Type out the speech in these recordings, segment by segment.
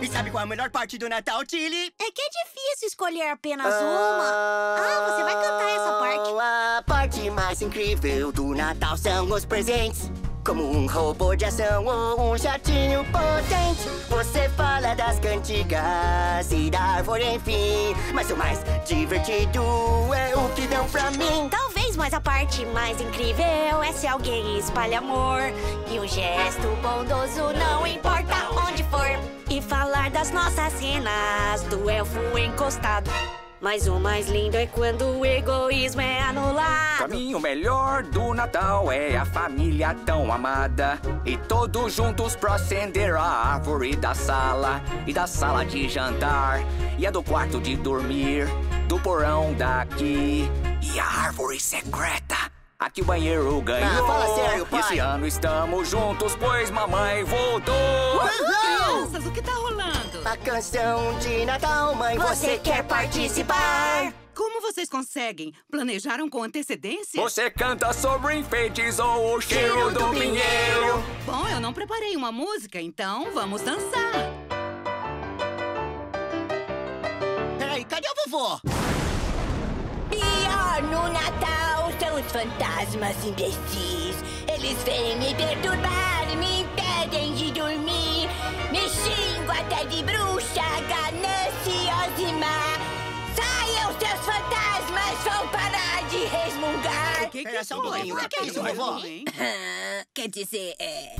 E sabe qual é a melhor parte do Natal, Tilly? É que é difícil escolher apenas uma. Ah, você vai cantar essa parte. A parte mais incrível do Natal são os presentes. Como um robô de ação ou um jatinho potente. Você fala das cantigas e da árvore, enfim. Mas o mais divertido é o que dão pra mim. Talvez, mas a parte mais incrível é se alguém espalha amor. E um gesto bondoso não importa onde das nossas cenas do elfo encostado. Mas o mais lindo é quando o egoísmo é anulado. Pra mim, o melhor do Natal é a família tão amada. E todos juntos pra acender a árvore da sala. E da sala de jantar. E a do quarto de dormir. Do porão daqui. E a árvore secreta. Aqui o banheiro ganhou. Ah, fala sério, pai. E esse ano estamos juntos, pois mamãe voltou. Crianças, o que tá rolando? A canção de Natal, mãe, você quer participar? Como vocês conseguem? Planejaram com antecedência? Você canta sobre enfeites ou o cheiro do pinheiro. Bom, eu não preparei uma música, então vamos dançar. Peraí, cadê o vovô? Pior no Natal são os fantasmas imbecis. Eles vêm me perturbar, me de bruxa, gananciosa e má. Saiam, seus fantasmas, vão parar de resmungar. O que Pera só um pouquinho, o que é isso, vovó? Quer dizer, é...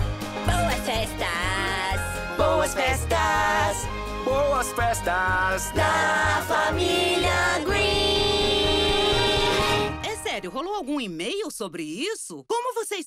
Boas festas! Boas festas Boas festas da família Green. É sério, rolou algum e-mail sobre isso? Como vocês